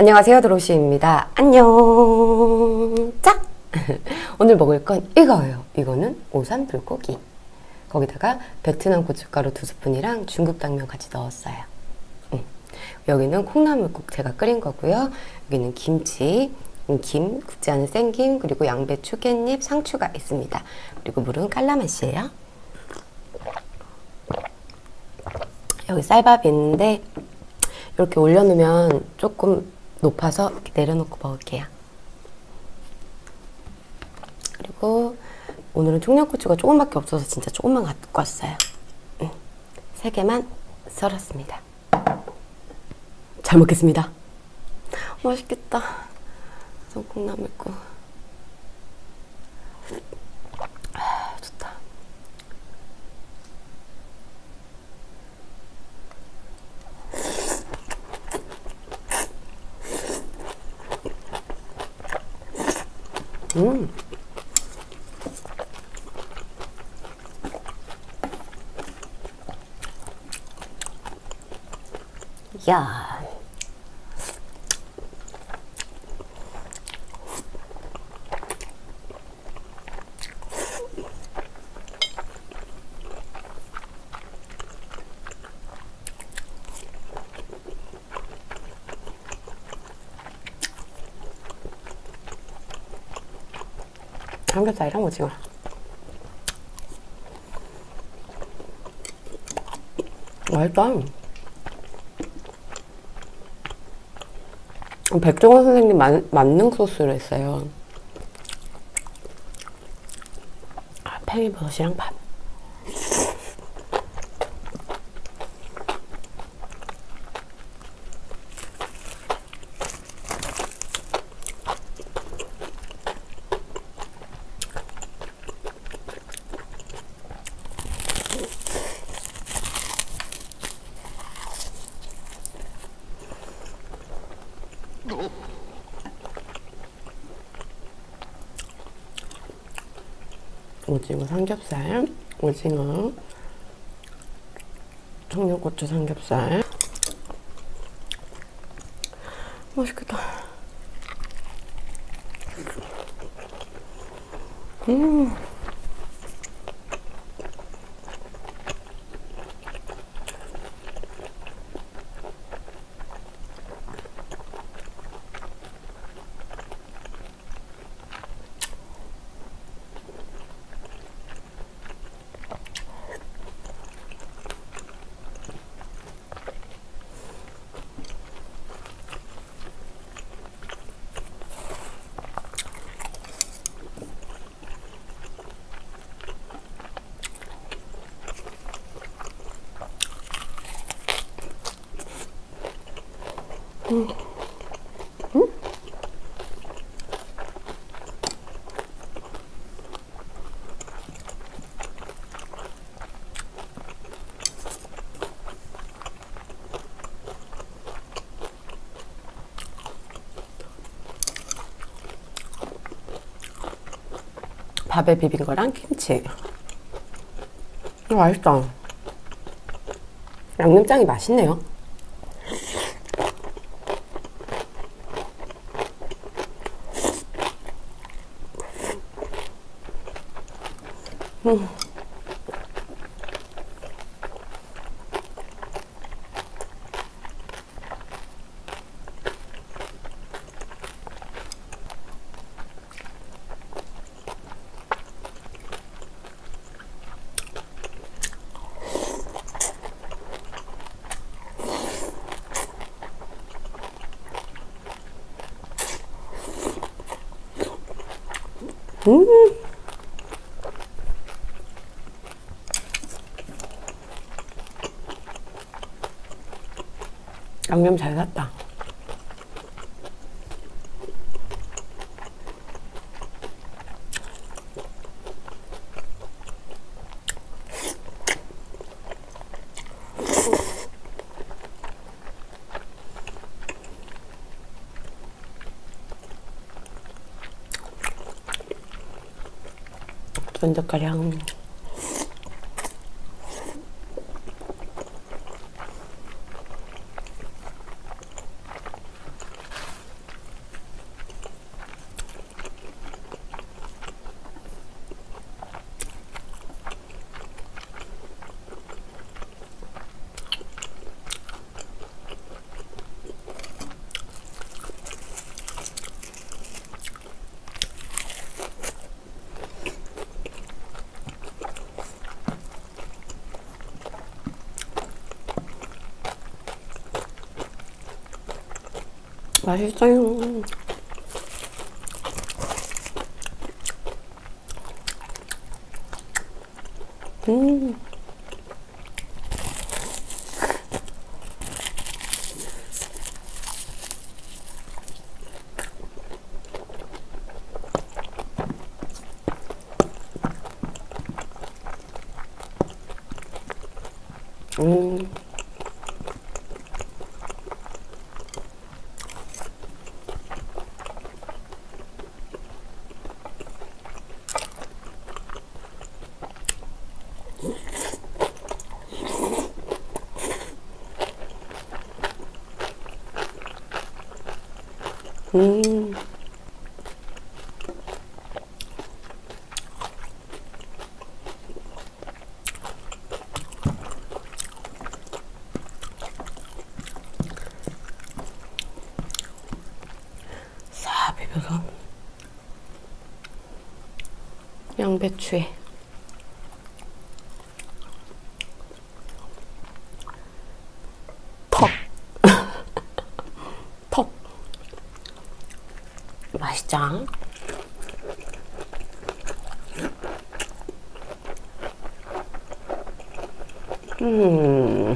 안녕하세요 드로시입니다. 안녕. 짝. 오늘 먹을 건 이거예요. 이거는 오삼 불고기. 거기다가 베트남 고춧가루 두 스푼이랑 중국 당면 같이 넣었어요. 음. 여기는 콩나물국 제가 끓인 거고요. 여기는 김치 음, 김, 굽지 않은 생김, 그리고 양배추, 깻잎, 상추가 있습니다. 그리고 물은 깔라맛이에요. 여기 쌀밥이 있는데 이렇게 올려놓으면 조금 높아서 이렇게 내려놓고 먹을게요. 그리고 오늘은 청양고추가 조금밖에 없어서 진짜 조금만 갖고 왔어요. 음, 세 개만 썰었습니다. 잘 먹겠습니다. 맛있겠다. 소콩나물국. 음. 야. 삼겹살이랑 오징어. 맛있다. 백종원 선생님 만, 만능 소스를 했어요. 아, 팽이버섯이랑 밥. 오징어 삼겹살, 오징어, 청양고추 삼겹살. 맛있겠다. 음. 밥에 비빈 거랑 김치. 어, 맛있다. 양념장이 맛있네요. 음. 음. 양념 잘 샀다. 쫀득가량 맛있어요. 음. 음. 음. 싹 비벼서 양 배추에 턱. 턱. 맛있죠? 음.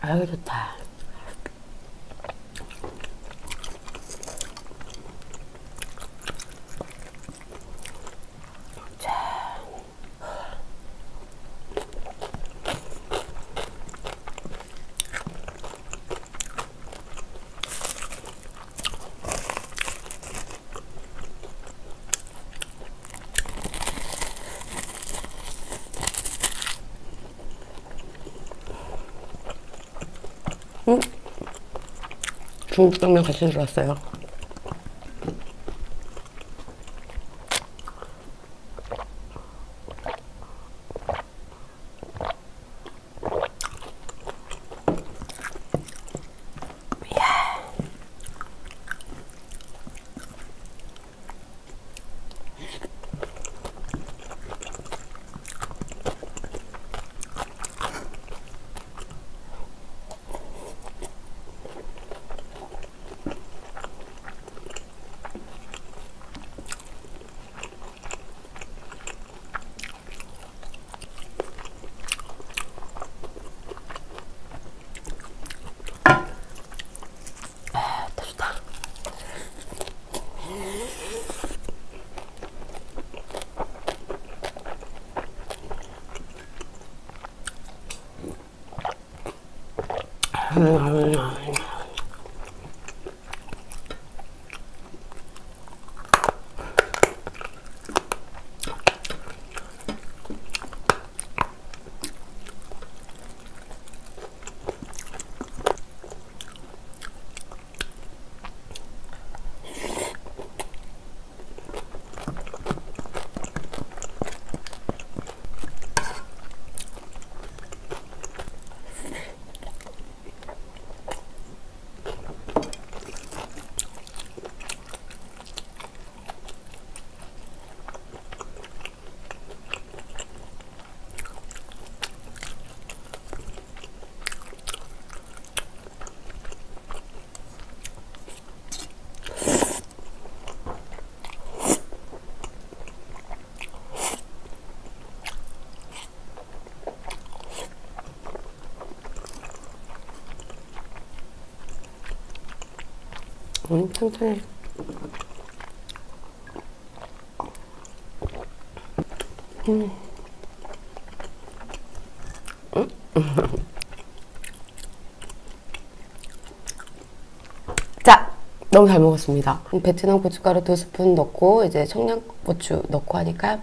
아유 좋다. 중국당면 같이 들었어요. Mm-hmm. 음, 천천히. 자, 너무 잘 먹었습니다. 베트남 고춧가루 두 스푼 넣고 이제 청양고추 넣고 하니까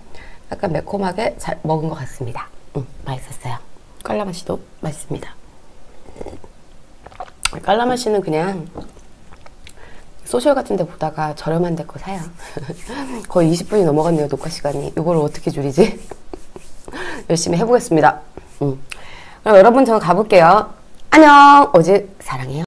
약간 매콤하게 잘 먹은 것 같습니다. 음, 맛있었어요. 깔라맛이도 맛있습니다. 깔라맛이는 그냥 소셜 같은 데 보다가 저렴한 데 거 사요. 거의 20분이 넘어갔네요, 녹화 시간이. 이걸 어떻게 줄이지? 열심히 해보겠습니다. 음. 그럼 여러분, 저는 가볼게요. 안녕! 오직 사랑해요.